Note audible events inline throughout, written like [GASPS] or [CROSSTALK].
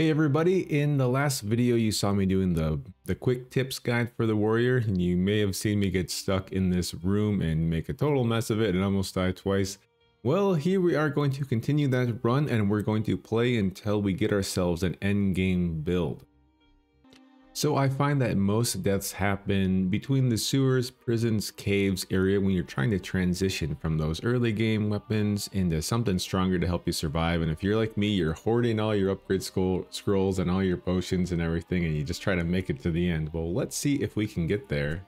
Hey everybody, in the last video you saw me doing the, the quick tips guide for the warrior and you may have seen me get stuck in this room and make a total mess of it and almost die twice. Well, here we are going to continue that run and we're going to play until we get ourselves an end game build. So I find that most deaths happen between the sewers, prisons, caves area when you're trying to transition from those early game weapons into something stronger to help you survive. And if you're like me, you're hoarding all your upgrade scroll scrolls and all your potions and everything and you just try to make it to the end. Well, let's see if we can get there.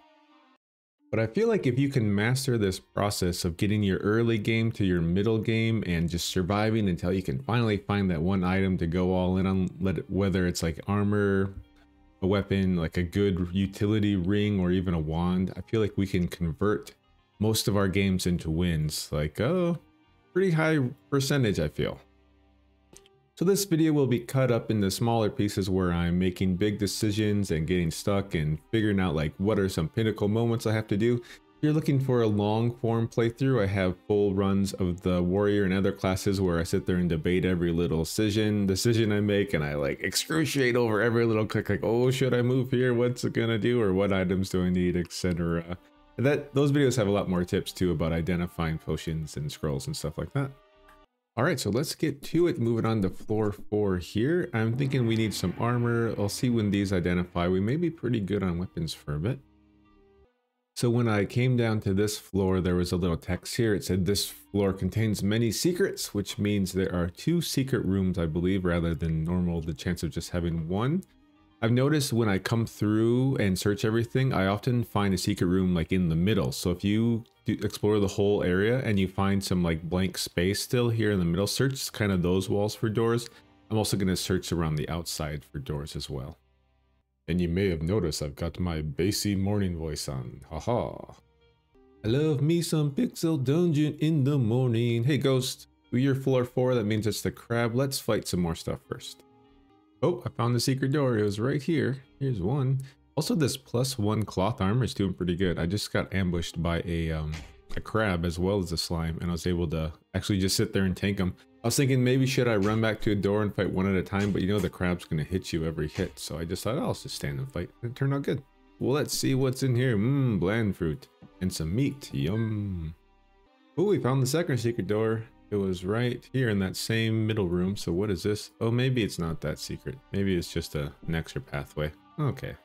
But I feel like if you can master this process of getting your early game to your middle game and just surviving until you can finally find that one item to go all in on, whether it's like armor, a weapon, like a good utility ring or even a wand, I feel like we can convert most of our games into wins. Like, oh, pretty high percentage, I feel. So this video will be cut up into smaller pieces where I'm making big decisions and getting stuck and figuring out like what are some pinnacle moments I have to do you're looking for a long form playthrough, I have full runs of the warrior and other classes where I sit there and debate every little decision decision I make and I like excruciate over every little click like, oh, should I move here? What's it gonna do? Or what items do I need, etc. That those videos have a lot more tips too about identifying potions and scrolls and stuff like that. All right, so let's get to it. Moving on to floor four here. I'm thinking we need some armor. I'll see when these identify. We may be pretty good on weapons for a bit. So when I came down to this floor, there was a little text here. It said this floor contains many secrets, which means there are two secret rooms, I believe, rather than normal, the chance of just having one. I've noticed when I come through and search everything, I often find a secret room like in the middle. So if you explore the whole area and you find some like blank space still here in the middle, search kind of those walls for doors. I'm also going to search around the outside for doors as well. And you may have noticed I've got my bassy morning voice on. Haha. I love me some Pixel Dungeon in the morning. Hey Ghost, you're floor 4, that means it's the crab. Let's fight some more stuff first. Oh, I found the secret door. It was right here. Here's one. Also, this plus one cloth armor is doing pretty good. I just got ambushed by a um, a crab as well as a slime, and I was able to actually just sit there and tank them. I was thinking maybe should I run back to a door and fight one at a time, but you know the crab's gonna hit you every hit, so I just thought I'll just stand and fight. It turned out good. Well, let's see what's in here. Mmm, bland fruit and some meat. Yum. Oh, we found the second secret door. It was right here in that same middle room. So what is this? Oh, maybe it's not that secret. Maybe it's just a, an extra pathway. Okay.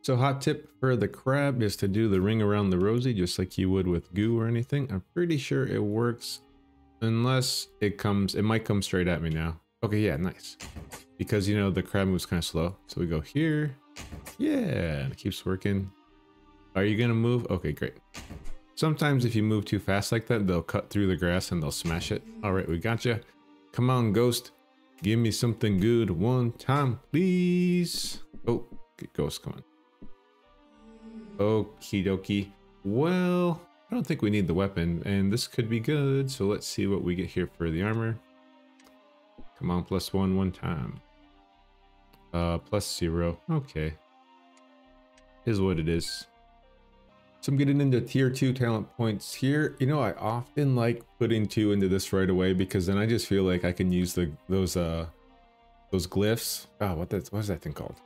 So hot tip for the crab is to do the ring around the rosy just like you would with goo or anything. I'm pretty sure it works Unless it comes, it might come straight at me now. Okay, yeah, nice. Because, you know, the crab moves kind of slow. So we go here. Yeah, it keeps working. Are you going to move? Okay, great. Sometimes if you move too fast like that, they'll cut through the grass and they'll smash it. All right, we got you. Come on, ghost. Give me something good one time, please. Oh, ghost, come on. Okie dokie. Well, I don't think we need the weapon, and this could be good, so let's see what we get here for the armor. Come on, plus one one time. Uh, plus zero. Okay. Is what it is. So I'm getting into tier two talent points here. You know, I often like putting two into this right away because then I just feel like I can use the those uh those glyphs. Oh, what that what is that thing called?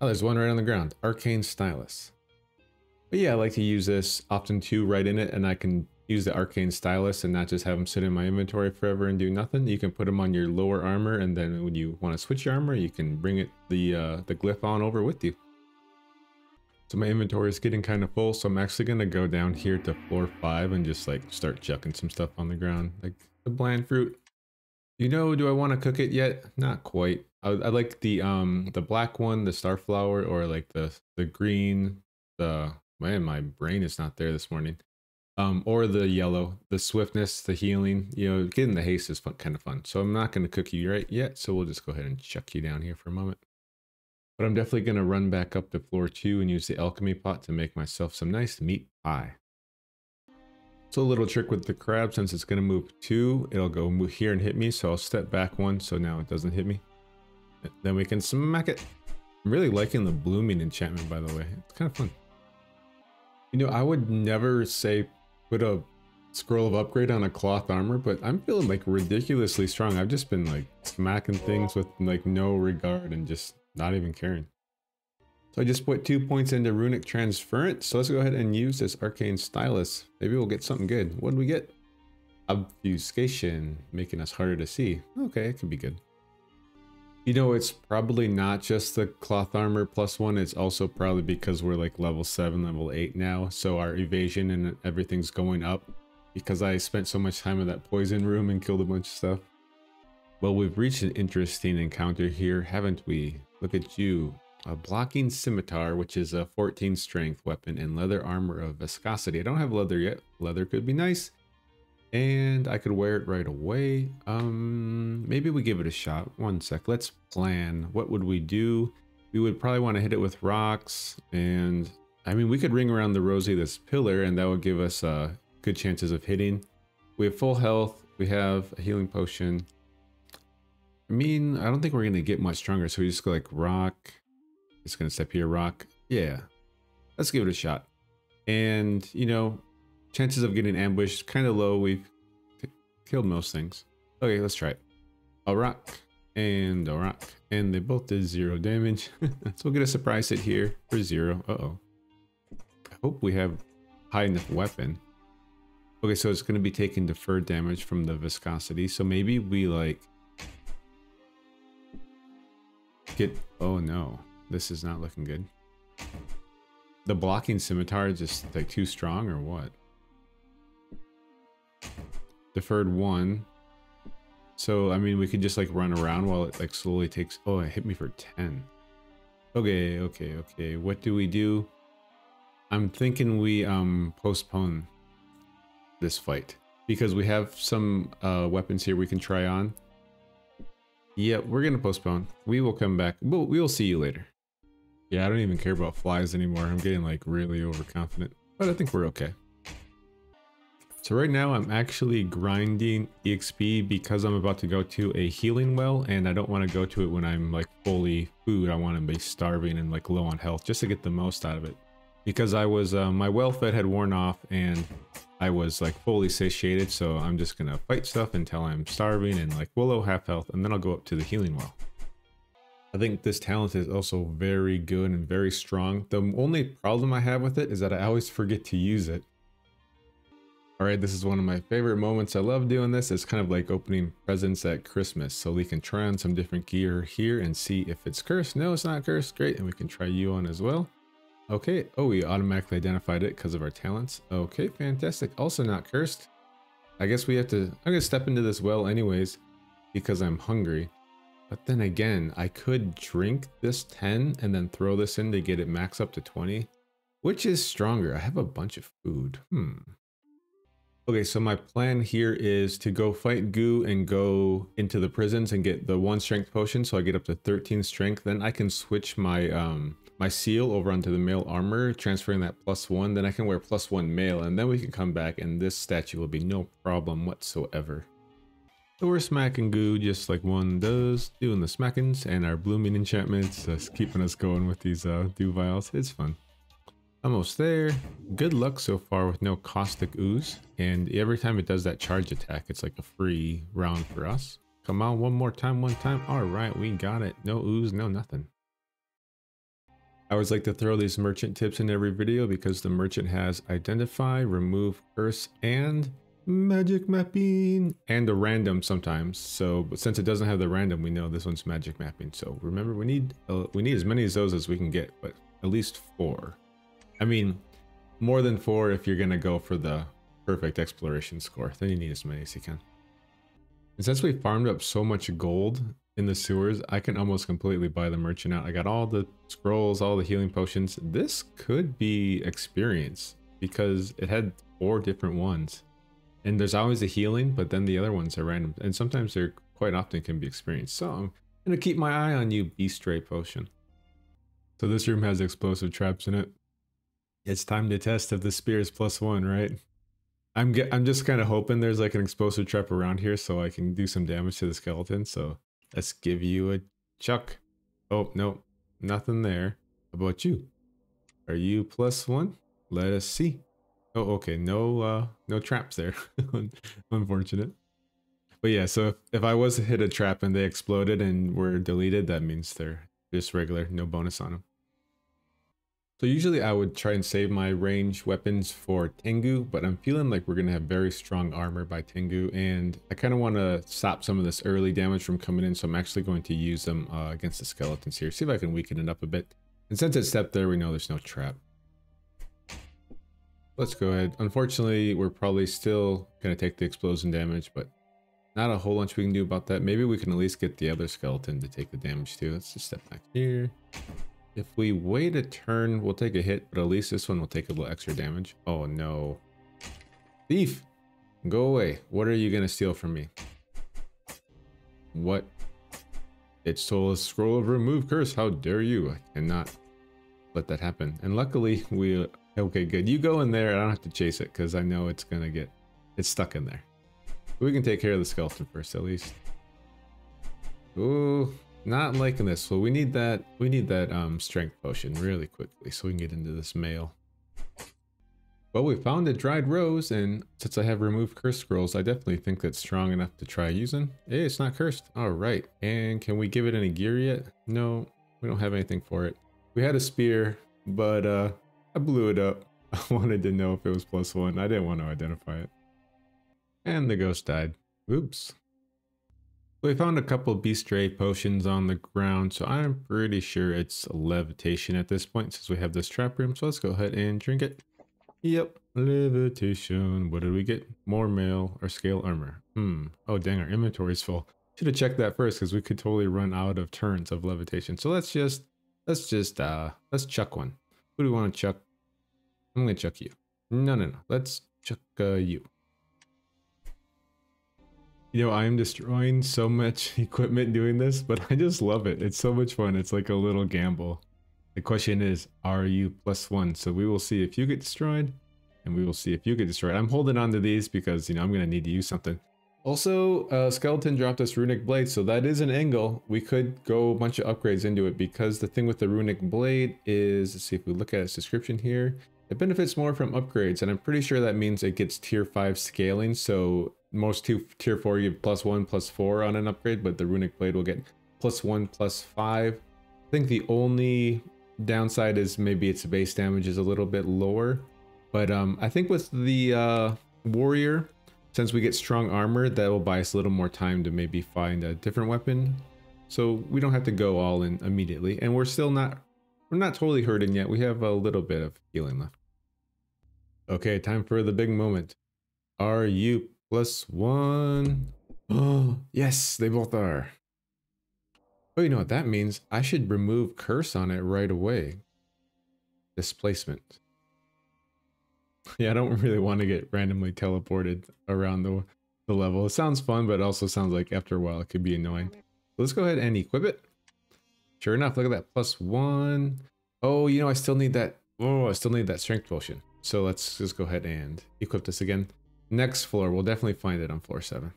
Oh, there's one right on the ground. Arcane Stylus. But yeah, I like to use this often too right in it and I can use the arcane stylus and not just have them sit in my inventory forever and do nothing. You can put them on your lower armor and then when you want to switch your armor, you can bring it the uh, the glyph on over with you. So my inventory is getting kind of full, so I'm actually going to go down here to floor 5 and just like start chucking some stuff on the ground. Like the bland fruit. You know, do I want to cook it yet? Not quite. I, I like the um the black one, the starflower, or like the the green, the man, my brain is not there this morning. Um, or the yellow, the swiftness, the healing, you know, getting the haste is fun, kind of fun. So I'm not going to cook you right yet. So we'll just go ahead and chuck you down here for a moment. But I'm definitely going to run back up to floor two and use the alchemy pot to make myself some nice meat pie. So a little trick with the crab, since it's going to move two, it'll go here and hit me. So I'll step back one so now it doesn't hit me. Then we can smack it. I'm really liking the blooming enchantment, by the way. It's kind of fun. You know, I would never say put a scroll of upgrade on a cloth armor, but I'm feeling like ridiculously strong. I've just been like smacking things with like no regard and just not even caring. So I just put two points into runic transference. So let's go ahead and use this arcane stylus. Maybe we'll get something good. What do we get? Obfuscation, making us harder to see. Okay, it could be good. You know, it's probably not just the cloth armor plus one. It's also probably because we're like level seven, level eight now. So our evasion and everything's going up because I spent so much time in that poison room and killed a bunch of stuff. Well, we've reached an interesting encounter here, haven't we? Look at you. A blocking scimitar, which is a 14 strength weapon, and leather armor of viscosity. I don't have leather yet. Leather could be nice. And I could wear it right away. Um, maybe we give it a shot. One sec. Let's plan. What would we do? We would probably want to hit it with rocks. And I mean, we could ring around the Rosie this pillar, and that would give us uh, good chances of hitting. We have full health. We have a healing potion. I mean, I don't think we're going to get much stronger. So we just go like rock. Just going to step here, rock. Yeah. Let's give it a shot. And, you know, chances of getting ambushed kind of low. We've killed most things. Okay, let's try it. A rock and a rock. And they both did zero damage. [LAUGHS] so we'll get a surprise hit here for zero. Uh-oh. I hope we have high enough weapon. Okay, so it's going to be taking deferred damage from the viscosity. So maybe we like get... Oh no, this is not looking good. The blocking scimitar is just like too strong or what? Deferred one. So, I mean, we could just like run around while it like slowly takes... Oh, it hit me for 10. Okay, okay, okay. What do we do? I'm thinking we um postpone this fight because we have some uh, weapons here we can try on. Yeah, we're gonna postpone. We will come back. We'll, we will see you later. Yeah, I don't even care about flies anymore. I'm getting like really overconfident, but I think we're okay. So right now I'm actually grinding EXP because I'm about to go to a healing well and I don't want to go to it when I'm like fully food. I want to be starving and like low on health just to get the most out of it. Because I was, uh, my well fed had worn off and I was like fully satiated, so I'm just gonna fight stuff until I'm starving and like willow half health, and then I'll go up to the healing well. I think this talent is also very good and very strong. The only problem I have with it is that I always forget to use it. Alright, this is one of my favorite moments. I love doing this. It's kind of like opening presents at Christmas. So we can try on some different gear here and see if it's cursed. No, it's not cursed. Great. And we can try you on as well. Okay. Oh, we automatically identified it because of our talents. Okay, fantastic. Also not cursed. I guess we have to... I'm going to step into this well anyways because I'm hungry. But then again, I could drink this 10 and then throw this in to get it max up to 20. Which is stronger? I have a bunch of food. Hmm. Okay, so my plan here is to go fight Goo and go into the prisons and get the one strength potion so I get up to 13 strength. Then I can switch my um, my seal over onto the mail armor, transferring that plus one, then I can wear plus one mail, and then we can come back and this statue will be no problem whatsoever. So we're smacking goo just like one does, doing the smackings, and our blooming enchantments, just keeping us going with these uh, dew vials. It's fun. Almost there. Good luck so far with no caustic ooze, and every time it does that charge attack, it's like a free round for us. Come on, one more time, one time. All right, we got it. No ooze, no nothing. I always like to throw these merchant tips in every video because the merchant has identify, remove, curse, and magic mapping and a random sometimes. So but since it doesn't have the random, we know this one's magic mapping. So remember, we need uh, we need as many of those as we can get, but at least four. I mean, more than four if you're gonna go for the perfect exploration score. Then you need as many as you can. And since we farmed up so much gold in the sewers, I can almost completely buy the merchant out. I got all the scrolls, all the healing potions. This could be experience because it had four different ones. And there's always a healing, but then the other ones are random. And sometimes they're quite often can be experienced. So I'm gonna keep my eye on you, Bistre Potion. So this room has explosive traps in it. It's time to test if the spear is plus one, right? I'm I'm just kind of hoping there's like an explosive trap around here so I can do some damage to the skeleton. So Let's give you a chuck. Oh, no, nothing there. How about you? Are you plus one? Let us see. Oh, okay. No, uh, no traps there. [LAUGHS] Unfortunate. But yeah, so if, if I was hit a trap and they exploded and were deleted, that means they're just regular, no bonus on them. So usually I would try and save my range weapons for Tengu, but I'm feeling like we're going to have very strong armor by Tengu, and I kind of want to stop some of this early damage from coming in, so I'm actually going to use them uh, against the skeletons here. See if I can weaken it up a bit. And since it's stepped there, we know there's no trap. Let's go ahead. Unfortunately, we're probably still going to take the explosion damage, but not a whole bunch we can do about that. Maybe we can at least get the other skeleton to take the damage too. Let's just step back here. If we wait a turn, we'll take a hit, but at least this one will take a little extra damage. Oh no. Thief! Go away. What are you gonna steal from me? What? It stole a scroll of remove curse. How dare you? I cannot let that happen. And luckily we... Okay, good. You go in there. I don't have to chase it because I know it's gonna get... It's stuck in there. We can take care of the skeleton first, at least. Ooh, not liking this. So we need that. We need that um strength potion really quickly, so we can get into this mail. Well, we found a dried rose, and since I have removed curse scrolls, I definitely think that's strong enough to try using. Hey, it's not cursed. All right. And can we give it any gear yet? No, we don't have anything for it. We had a spear, but uh, I blew it up. [LAUGHS] I wanted to know if it was plus one. I didn't want to identify it. And the ghost died. Oops. We found a couple bistre potions on the ground, so I'm pretty sure it's levitation at this point since we have this trap room. So let's go ahead and drink it. Yep, levitation. What did we get? More mail or scale armor. Hmm. Oh, dang, our inventory's full. Should have checked that first because we could totally run out of turns of levitation. So let's just, let's just, uh, let's chuck one. Who do we want to chuck? I'm going to chuck you. No, no, no. Let's chuck uh, you. You know, I am destroying so much [LAUGHS] equipment doing this, but I just love it. It's so much fun. It's like a little gamble. The question is, are you plus one? So we will see if you get destroyed, and we will see if you get destroyed. I'm holding on to these because, you know, I'm going to need to use something. Also, uh, Skeleton dropped us Runic Blade, so that is an angle. We could go a bunch of upgrades into it because the thing with the Runic Blade is, let's see if we look at its description here, it benefits more from upgrades, and I'm pretty sure that means it gets tier 5 scaling, so most two tier four you have plus one plus four on an upgrade but the runic blade will get plus one plus five. I think the only downside is maybe its base damage is a little bit lower. But um i think with the uh warrior since we get strong armor that will buy us a little more time to maybe find a different weapon. So we don't have to go all in immediately. And we're still not we're not totally hurting yet. We have a little bit of healing left. Okay time for the big moment. Are you plus one. Oh, [GASPS] yes, they both are. Oh, you know what that means? I should remove curse on it right away. Displacement. [LAUGHS] Yeah, I don't really want to get randomly teleported around the, the level. It sounds fun, but it also sounds like after a while it could be annoying. let's go ahead and equip it. Sure enough, look at that. Plus one. Oh, you know, I still need that. Oh, I still need that strength potion. So let's just go ahead and equip this again. Next floor, we'll definitely find it on floor 7.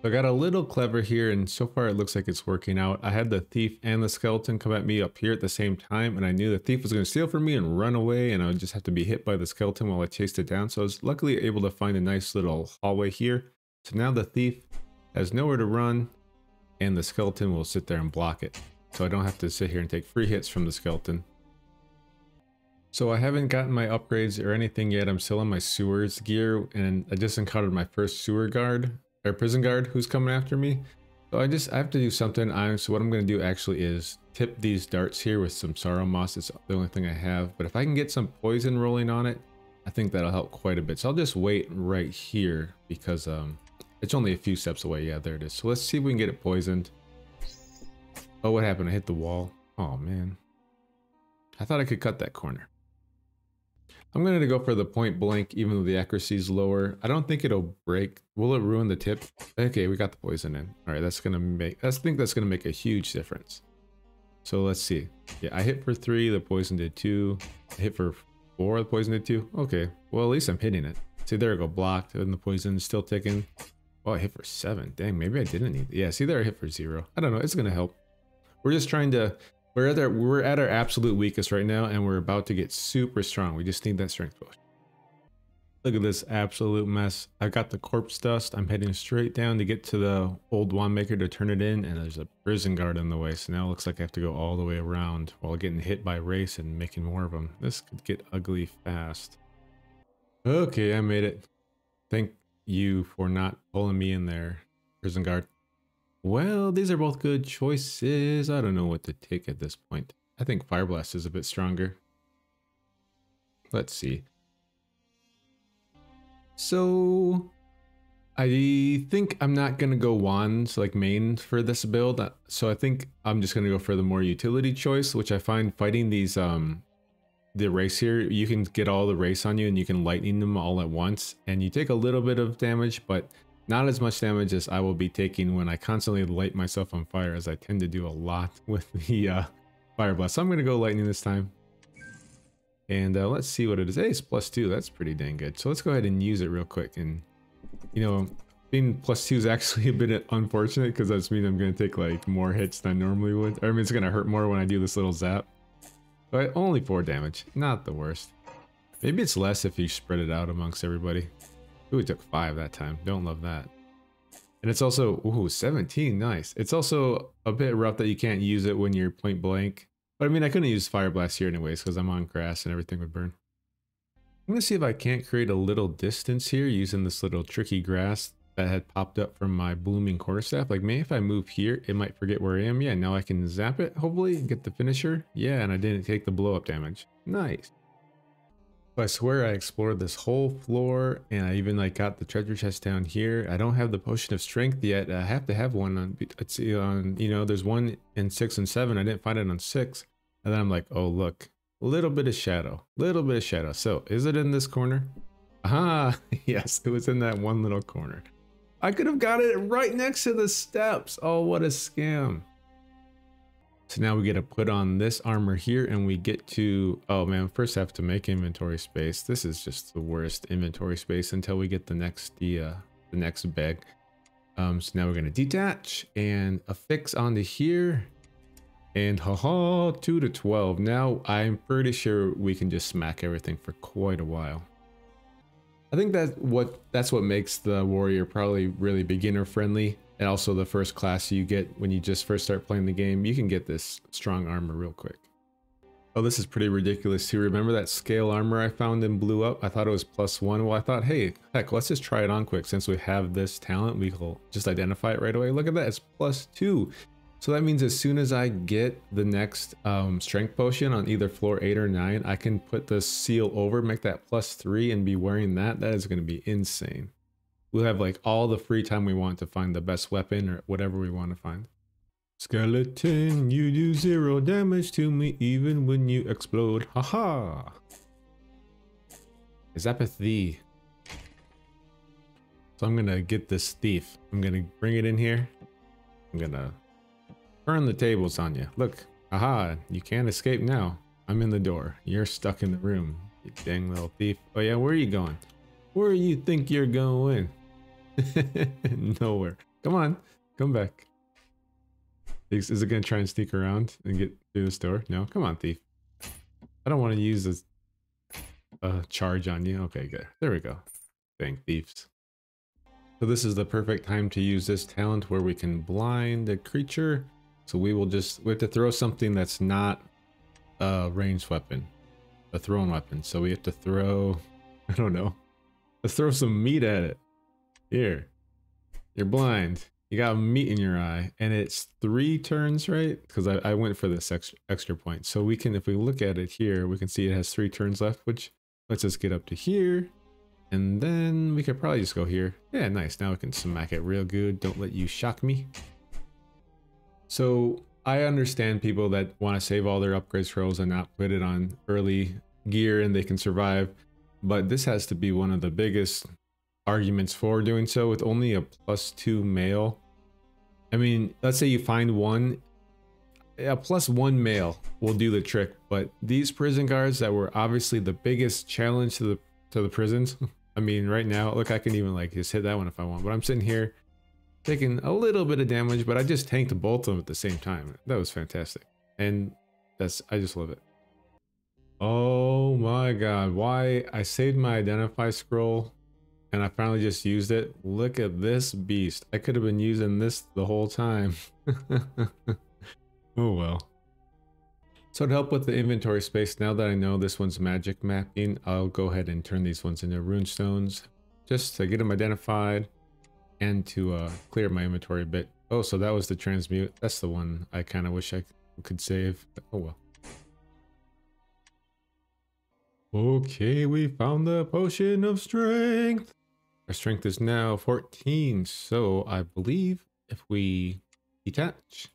So I got a little clever here and so far it looks like it's working out. I had the thief and the skeleton come at me up here at the same time and I knew the thief was going to steal from me and run away and I would just have to be hit by the skeleton while I chased it down. So I was luckily able to find a nice little hallway here. So now the thief has nowhere to run and the skeleton will sit there and block it. So I don't have to sit here and take free hits from the skeleton. So I haven't gotten my upgrades or anything yet. I'm still on my sewers gear and I just encountered my first sewer guard or prison guard who's coming after me. So I just I have to do something. I, so what I'm going to do actually is tip these darts here with some sorrowmoss. It's the only thing I have. But if I can get some poison rolling on it, I think that'll help quite a bit. So I'll just wait right here because um, it's only a few steps away. Yeah, there it is. So let's see if we can get it poisoned. Oh, what happened? I hit the wall. Oh, man. I thought I could cut that corner. I'm going to go for the point blank, even though the accuracy is lower. I don't think it'll break. Will it ruin the tip? Okay, we got the poison in. All right, that's going to make, I think that's going to make a huge difference. So let's see. Yeah, I hit for three, the poison did two. I hit for four, the poison did two. Okay, well, at least I'm hitting it. See, there I go, blocked, and the poison is still ticking. Oh, I hit for seven. Dang, maybe I didn't need. Yeah, see there, I hit for zero. I don't know, it's going to help. We're just trying to We're at our we're at our absolute weakest right now, and we're about to get super strong. We just need that strength potion. Look at this absolute mess. I got the corpse dust. I'm heading straight down to get to the old wand maker to turn it in, and there's a prison guard in the way. So now it looks like I have to go all the way around while getting hit by Wraiths and making more of them. This could get ugly fast. Okay, I made it. Thank you for not pulling me in there, prison guard. Well, these are both good choices. I don't know what to take at this point. I think Fire Blast is a bit stronger. Let's see. So, I think I'm not going to go wands like main for this build. So I think I'm just going to go for the more utility choice, which I find fighting these, um, the wraiths here, you can get all the wraiths on you and you can lightning them all at once. And you take a little bit of damage, but not as much damage as I will be taking when I constantly light myself on fire, as I tend to do a lot [LAUGHS] with the uh, Fire Blast. So I'm going to go Lightning this time. And uh, let's see what it is. Hey, it's plus two. That's pretty dang good. So let's go ahead and use it real quick. And, you know, being plus two is [LAUGHS] actually a bit unfortunate because that means I'm going to take like more hits than I normally would. I mean, it's going to hurt more when I do this little zap. But only four damage. Not the worst. Maybe it's less if you spread it out amongst everybody. Ooh, we took five that time. Don't love that. And it's also, ooh, 17, nice. It's also a bit rough that you can't use it when you're point blank. But I mean, I couldn't use Fire Blast here anyways because I'm on grass and everything would burn. I'm gonna see if I can't create a little distance here using this little tricky grass that had popped up from my blooming quarterstaff. Like maybe if I move here, it might forget where I am. Yeah, now I can zap it, hopefully, get the finisher. Yeah, and I didn't take the blow up damage. Nice. I swear I explored this whole floor and I even like got the treasure chest down here. I don't have the potion of strength yet. I have to have one on, see, on, you know, there's one in six and seven. I didn't find it on six. And then I'm like, oh, look, a little bit of shadow, little bit of shadow. So is it in this corner? Ah, [LAUGHS] yes, it was in that one little corner. I could have got it right next to the steps. Oh, what a scam. So now we get to put on this armor here and we get to, oh man, first I have to make inventory space. This is just the worst inventory space until we get the next, the, uh, the next bag. Um, so now we're going to detach and affix onto here. And haha, 2 to 12. Now I'm pretty sure we can just smack everything for quite a while. I think that what that's what makes the warrior probably really beginner friendly and also the first class you get when you just first start playing the game, you can get this strong armor real quick. Oh, this is pretty ridiculous too. Remember that scale armor I found and blew up? I thought it was plus one. Well, I thought, hey, heck, let's just try it on quick. Since we have this talent, we will just identify it right away. Look at that, it's plus two. So that means as soon as I get the next um, strength potion on either floor 8 or 9, I can put the seal over, make that plus 3 and be wearing that. That is going to be insane. We'll have like all the free time we want to find the best weapon or whatever we want to find. Skeleton, you do zero damage to me even when you explode. Haha. Is that apathy. So I'm gonna get this thief. I'm gonna bring it in here. I'm gonna turn the tables on you. Look, aha, you can't escape now. I'm in the door. You're stuck in the room. You dang little thief. Oh yeah, where are you going? Where do you think you're going? [LAUGHS] Nowhere. Come on, come back. Is, is it gonna try and sneak around and get through this door? No, come on, thief. I don't want to use this uh, charge on you. Okay, good. There we go. Dang thieves. So this is the perfect time to use this talent where we can blind the creature. So we will just, we have to throw something that's not a ranged weapon, a thrown weapon. So we have to throw, [LAUGHS] I don't know, let's throw some meat at it. Here. You're blind. You got meat in your eye. And it's three turns, right? Because I, I went for this extra, extra point. So we can, if we look at it here, we can see it has three turns left, which lets us get up to here. And then we could probably just go here. Yeah, nice. Now we can smack it real good. Don't let you shock me. So I understand people that want to save all their upgrade scrolls and not put it on early gear and they can survive. But this has to be one of the biggest arguments for doing so with only a plus two mail. I mean, let's say you find one, a plus one mail will do the trick, but these prison guards that were obviously the biggest challenge to the to the prisons. [LAUGHS] I mean, right now, look, I can even like just hit that one if I want, but I'm sitting here taking a little bit of damage, but I just tanked both of them at the same time. That was fantastic. And That's I just love it. Oh my god, why I saved my identify scroll and I finally just used it. Look at this beast. I could have been using this the whole time. [LAUGHS] oh well. So to help with the inventory space, now that I know this one's magic mapping, I'll go ahead and turn these ones into rune stones just to get them identified and to uh, clear my inventory a bit. Oh, so that was the transmute. That's the one I kind of wish I could save. Oh well. Okay, we found the potion of strength. Our strength is now 14, so I believe if we detach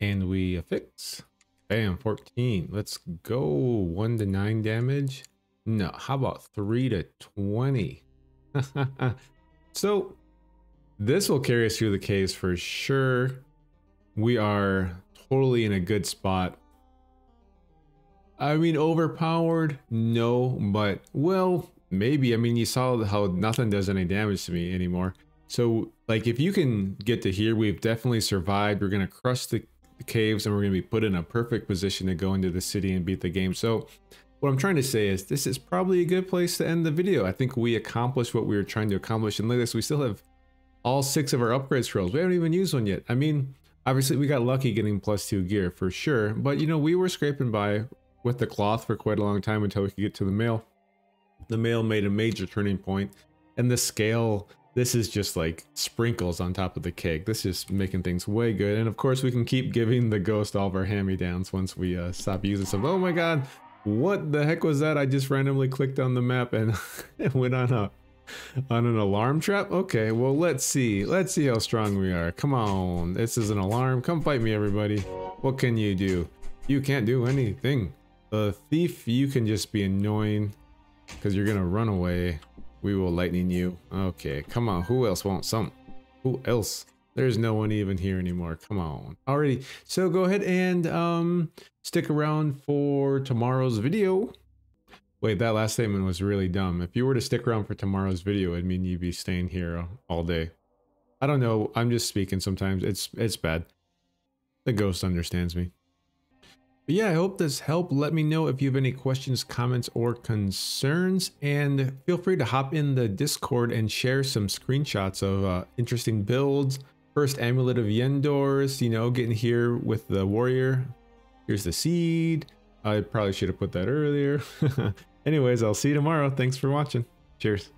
and we affix, bam, 14. Let's go 1 to 9 damage. No, how about 3 to 20? [LAUGHS] so this will carry us through the caves for sure. We are totally in a good spot I mean, overpowered? No, but well, maybe. I mean, you saw how nothing does any damage to me anymore. So, like, if you can get to here, we've definitely survived. We're going to crush the, the caves and we're going to be put in a perfect position to go into the city and beat the game. So, what I'm trying to say is this is probably a good place to end the video. I think we accomplished what we were trying to accomplish. And look at this, we still have all six of our upgrade scrolls. We haven't even used one yet. I mean, obviously we got lucky getting plus two gear for sure. But, you know, we were scraping by with the cloth for quite a long time until we could get to the mail. The mail made a major turning point, and the scale, this is just like sprinkles on top of the cake. This is making things way good. And of course, we can keep giving the ghost all of our hand-me-downs once we uh, stop using some. Oh my god, what the heck was that? I just randomly clicked on the map and [LAUGHS] went on a on an alarm trap? Okay, well, let's see. Let's see how strong we are. Come on. This is an alarm. Come fight me, everybody. What can you do? You can't do anything. The thief, you can just be annoying because you're gonna run away. We will lightning you. Okay, come on. Who else wants some? Who else? There's no one even here anymore. Come on. Alrighty. So go ahead and um, stick around for tomorrow's video. Wait, that last statement was really dumb. If you were to stick around for tomorrow's video, it'd mean you'd be staying here all day. I don't know. I'm just speaking sometimes. It's it's bad. The ghost understands me. But yeah, I hope this helped. Let me know if you have any questions, comments, or concerns. And feel free to hop in the Discord and share some screenshots of uh, interesting builds. First Amulet of Yendors, you know, getting here with the warrior. Here's the seed. I probably should have put that earlier. [LAUGHS] Anyways, I'll see you tomorrow. Thanks for watching. Cheers.